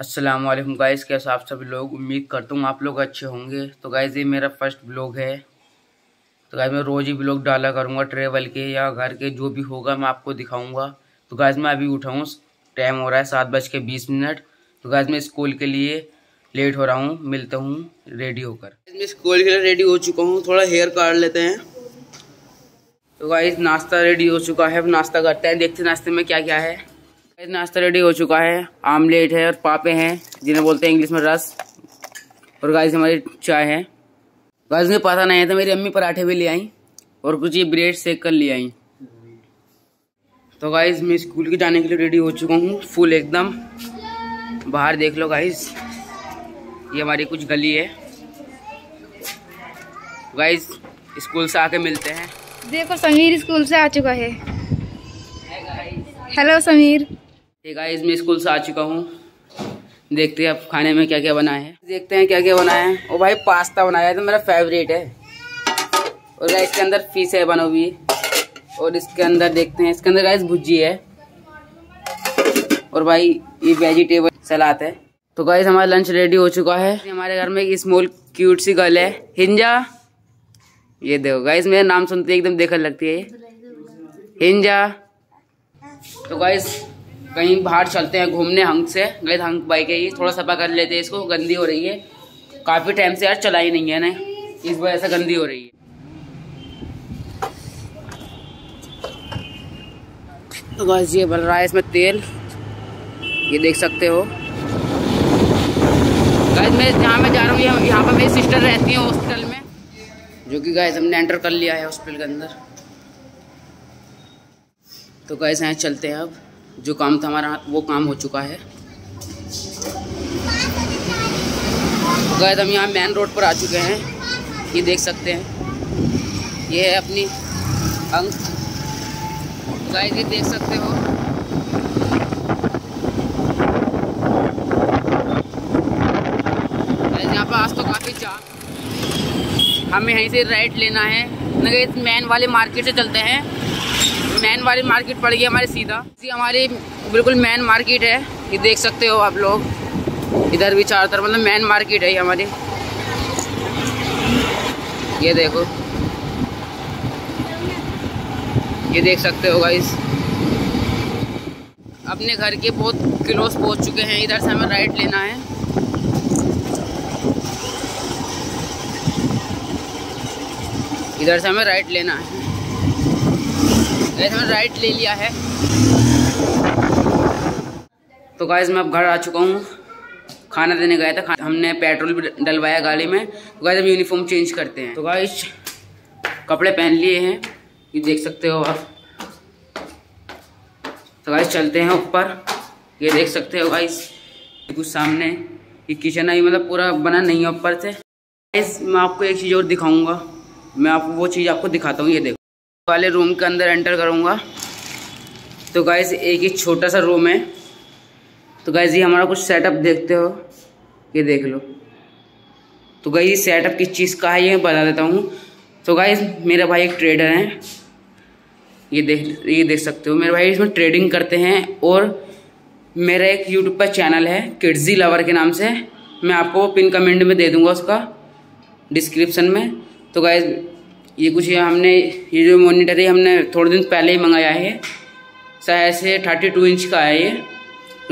अस्सलाम वालेकुम गाइस कैसे आप सभी लोग? उम्मीद करता हूँ आप लोग अच्छे होंगे। तो गाइस ये मेरा फ़र्स्ट ब्लॉग है। तो गाइस मैं रोज़ ही ब्लॉग डाला करूँगा ट्रेवल के या घर के, जो भी होगा मैं आपको दिखाऊँगा। तो गाइस मैं अभी उठाऊँ टाइम हो रहा है सात बज के बीस मिनट। तो गाइस मैं स्कूल के लिए लेट हो रहा हूँ। मिलता हूँ रेडी होकर। मैं स्कूल के लिए रेडी हो चुका हूँ। थोड़ा हेयर काट लेते हैं। तो गाइस नाश्ता रेडी हो चुका है। अब नाश्ता करते हैं। देखते नाश्ते में क्या क्या है। नाश्ता रेडी हो चुका है आमलेट है और पापे हैं जिन्हें बोलते हैं इंग्लिश में रस। और गाइस हमारी चाय है। गाइस मुझे पता नहीं है तो मेरी अम्मी पराठे भी ले आई और कुछ ये ब्रेड सेक कर ले आई। तो गाइस मैं स्कूल के जाने के लिए रेडी हो चुका हूँ फुल एकदम। बाहर देख लो गाइस ये हमारी कुछ गली है। गाइस स्कूल से आके मिलते हैं। देखो समीर स्कूल से आ चुका है। हेलो समीर। ठीक है मैं स्कूल से आ चुका हूँ। देखते हैं अब खाने में क्या क्या बना है। देखते हैं क्या क्या बनाया है। ओ भाई, पास्ता बनाया है तो मेरा फेवरेट है। और गाइस इसके अंदर फ़िश है बना हुई। और इसके अंदर देखते हैं, इसके अंदर गाइस भुजी है। और भाई, ये वेजिटेबल सलाद है। तो गाइस हमारा लंच रेडी हो चुका है। हमारे घर में एक स्मॉल क्यूट सी गर्ल है, हिंजा। ये देखो गाइस मेरा नाम सुनते एकदम देखने लगती है हिंजा। तो गाइस कहीं बाहर चलते हैं घूमने हंग से गए हंग बाइक है ये थोड़ा सफ़ा कर लेते हैं इसको, गंदी हो रही है। काफ़ी टाइम से यार चलाई नहीं है ना, इस वजह से गंदी हो रही है। तो ये बन रहा है इसमें तेल, ये देख सकते हो। गाइस मैं जहाँ मैं जा रहा हूँ, यहाँ पर मेरी सिस्टर रहती है हॉस्पिटल में, जो कि गाइस हमने एंटर कर लिया है हॉस्पिटल के अंदर। तो गाइस यहाँ चलते हैं अब। जो काम था हमारा, वो काम हो चुका है। गए हम यहाँ मेन रोड पर आ चुके हैं। ये देख सकते हैं। ये है अपनी अंक। गाय ये देख सकते हो। यहाँ पर आज तो काफ़ी चार हमें यहीं से राइट लेना है। नगर मेन वाले मार्केट से चलते हैं। मेन वाली मार्केट पड़ गई हमारे सीधा। जी, हमारी बिल्कुल मेन मार्केट है। ये देख सकते हो आप लोग। इधर भी चारों तरफ़ मतलब मेन मार्केट है ये हमारी। ये देखो। ये देख सकते हो गाइस अपने घर के बहुत क्लोज पहुँच चुके हैं। इधर से हमें राइट लेना है। इधर से हमें राइट लेना है। मैंने राइट ले लिया है। तो गाइस मैं अब घर आ चुका हूँ। खाना देने गया था। हमने पेट्रोल भी डलवाया गाड़ी में। तो गाइस हम यूनिफॉर्म चेंज करते हैं। तो गाइज़ कपड़े पहन लिए हैं। ये देख सकते हो आप। तो गाइस चलते हैं ऊपर। ये देख सकते हो गाइस कुछ सामने। ये किचन है मतलब पूरा बना नहीं है ऊपर से। गाइस मैं आपको एक चीज़ और दिखाऊँगा। मैं आपको वो चीज़ आपको दिखाता हूँ। ये देखो। वाले रूम के अंदर एंटर करूँगा। तो गाइज़ एक ही छोटा सा रूम है। तो गाइज़ ये हमारा कुछ सेटअप देखते हो। ये देख लो। तो गाइज़ ये सेटअप किस चीज़ का है, ये बता देता हूँ। तो गाइज़ मेरा भाई एक ट्रेडर है। ये देख ये देख सकते हो। मेरे भाई इसमें ट्रेडिंग करते हैं और मेरा एक यूट्यूब पर चैनल है किड्जी लवर के नाम से। मैं आपको पिन कमेंट में दे दूँगा उसका डिस्क्रिप्सन में। तो गाइज़ ये कुछ ये हमने, ये जो मोनीटर है, हमने थोड़े दिन पहले ही मंगाया है। शायद से थर्टी टू इंच का है ये।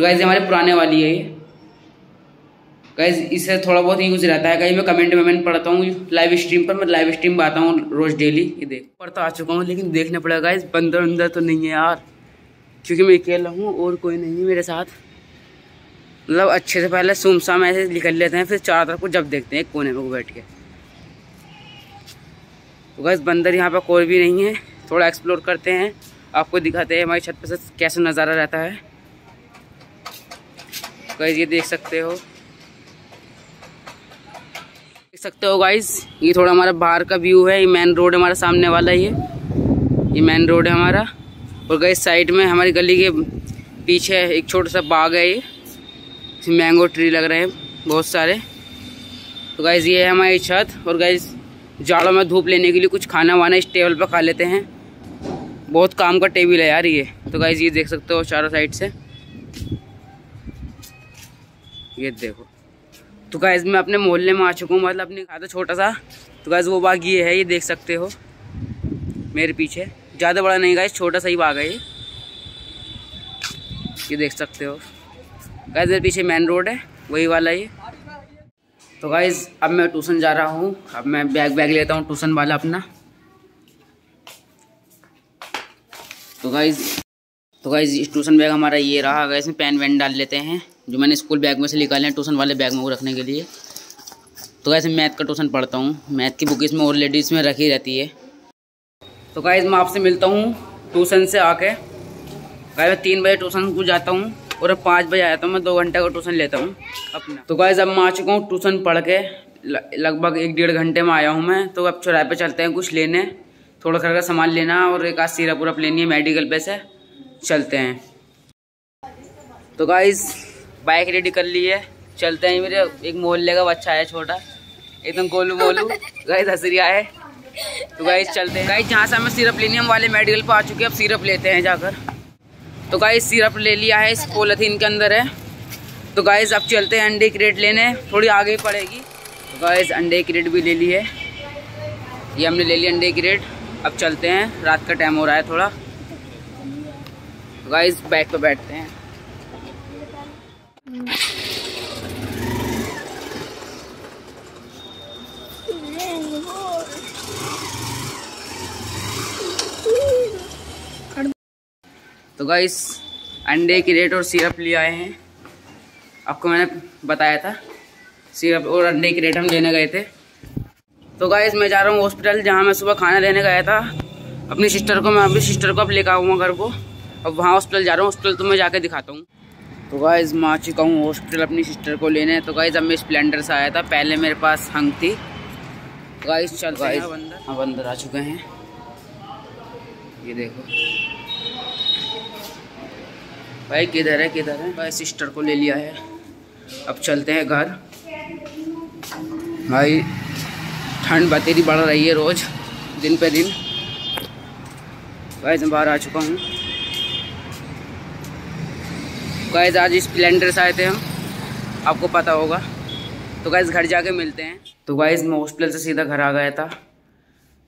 गाइज़ हमारे पुराने वाली है ये। गाइज़ इससे थोड़ा बहुत यूज़ रहता है। कहीं मैं कमेंट मैंने पढ़ता हूँ लाइव स्ट्रीम पर मैं लाइव स्ट्रीम पर आता हूँ रोज़ डेली ये देख। पर तो आ चुका हूँ, लेकिन देखना पड़ेगा गाइज़ बंदर अंदर तो नहीं है यार। क्योंकि मैं अकेला हूँ और कोई नहीं है मेरे साथ। मतलब अच्छे से पहले सुमसाम ऐसे निकल लेते हैं, फिर चारों तरफ़ को जब देखते हैं, एक कोने में बैठ के। तो बस बंदर यहाँ पर कोई भी नहीं है। थोड़ा एक्सप्लोर करते हैं। आपको दिखाते हैं हमारी छत पर से कैसा नज़ारा रहता है। गाइज़ ये देख सकते हो। देख सकते हो गाइज़ ये थोड़ा हमारा बाहर का व्यू है। ये मेन रोड हमारा सामने वाला ही है। ये मेन रोड है हमारा। और गई साइड में हमारी गली के पीछे एक छोटा सा बाग है ये। मैंगो ट्री लग रहे हैं बहुत सारे। तो गाइज़ ये है हमारी छत। और गाइज़ जाड़ों में धूप लेने के लिए कुछ खाना वाना इस टेबल पर खा लेते हैं। बहुत काम का टेबल है यार ये। तो गाइज़ ये देख सकते हो चारों साइड से। ये देखो। तो गाइज़ मैं अपने मोहल्ले में आ चुका हूँ मतलब अपने खाता छोटा सा तो गाइज़ वो बाग ये है, ये देख सकते हो। मेरे पीछे। ज़्यादा बड़ा नहीं गाइज़ छोटा सा ही बाग है ये। ये देख सकते हो। गाइज़ मेरे पीछे मेन रोड है, वही वाला ये। तो गाइज़ अब मैं ट्यूशन जा रहा हूँ। अब मैं बैग बैग लेता हूँ ट्यूशन वाला अपना। तो गाइज़ तो गाइज़ ट्यूशन बैग हमारा ये रहा। अगर इसमें पेन वैन डाल लेते हैं, जो मैंने स्कूल बैग में से निकाले हैं ट्यूशन वाले बैग में वो रखने के लिए। तो वैसे मैथ का ट्यूशन पढ़ता हूँ। मैथ की बुक इसमें ऑलरेडी इसमें रखी रहती है। तो गाइज़ मैं आपसे मिलता हूँ ट्यूशन से आके। गाइज़ मैं तीन बजे ट्यूशन को जाता हूँ। और अब पाँच बजे आता हूँ मैं, दो घंटे का ट्यूशन लेता हूँ अपना। तो गाइज़ अब मैं आ चुका हूँ ट्यूशन पढ़ के लगभग एक डेढ़ घंटे में आया हूँ मैं। तो अब चौराहे पे चलते हैं कुछ लेने, थोड़ा खर का सामान लेना और एक आध सीरप पूरा लेनी है मेडिकल पे से, चलते हैं। तो गाइज़ बाइक रेडी कर ली है, चलते हैं मेरे, एक मोहल्ले का बच्चा है छोटा, एकदम गोलू मोलू गाइज़ हसरिया है। तो गाइज़ चलते हैं। गाइस जहाँ से हमें सिरप लेनी हम वाले मेडिकल पर आ चुके हैं, अब सिरप लेते हैं जाकर। तो गाइस सिरप ले लिया है, इस पोलिथीन के अंदर है। तो गाइस अब चलते हैं अंडे क्रेट लेने। थोड़ी आगे पड़ेगी। तो गाइस अंडे क्रेट भी ले ली है। ये हमने ले लिया अंडे क्रेट अब चलते हैं। रात का टाइम हो रहा है थोड़ा। गाइस बाइक पर बैठते हैं। तो गाइस अंडे की रेट और सिरप ले आए हैं। आपको मैंने बताया था सिरप और अंडे की रेट हम लेने गए थे। तो गाइस मैं जा रहा हूँ हॉस्पिटल जहाँ मैं सुबह खाना लेने गया था। अपनी सिस्टर को मैं अपनी सिस्टर को अब लेकर आऊँगा घर को। अब वहाँ हॉस्पिटल जा रहा हूँ हॉस्पिटल तो मैं जाकर दिखाता हूँ। तो गाइज़ मैं आ चुका हूँ हॉस्पिटल अपनी सिस्टर को लेने। तो गाइज़ अब मैं स्प्लेंडर से आया था। पहले मेरे पास हंग थी। गाइज़ चल गाइज़ अब अंदर आ चुके हैं। ये देखो। भाई, किधर है किधर है? भाई सिस्टर को ले लिया है। अब चलते हैं घर। भाई, ठंड बतेरी बढ़ रही है रोज़, दिन पे दिन। भाई, मैं बाहर आ चुका हूँ। गैस आज स्प्लेंडर से आए थे हम। आपको पता होगा। तो गैस घर जाके मिलते हैं। तो गैस मैं हॉस्पिटल से सीधा घर आ गया था।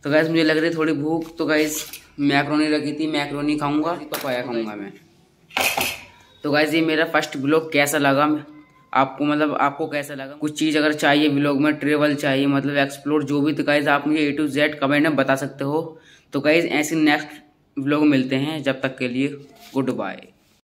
तो गैस मुझे लग रही थोड़ी भूख। तो गैस मैक्रोनी रखी थी। मैक्रोनी खाऊँगा। पपाया खाऊँगा मैं। तो गाइज़ ये मेरा फ़र्स्ट ब्लॉग कैसा लगा? आपको मतलब आपको कैसा लगा? कुछ चीज़ अगर चाहिए ब्लॉग में ट्रेवल चाहिए मतलब एक्सप्लोर जो भी तो गाइज़ आप मुझे ए टू जेड कमेंट में बता सकते हो। तो गाइज़ ऐसे नेक्स्ट ब्लॉग मिलते हैं, जब तक के लिए गुड बाय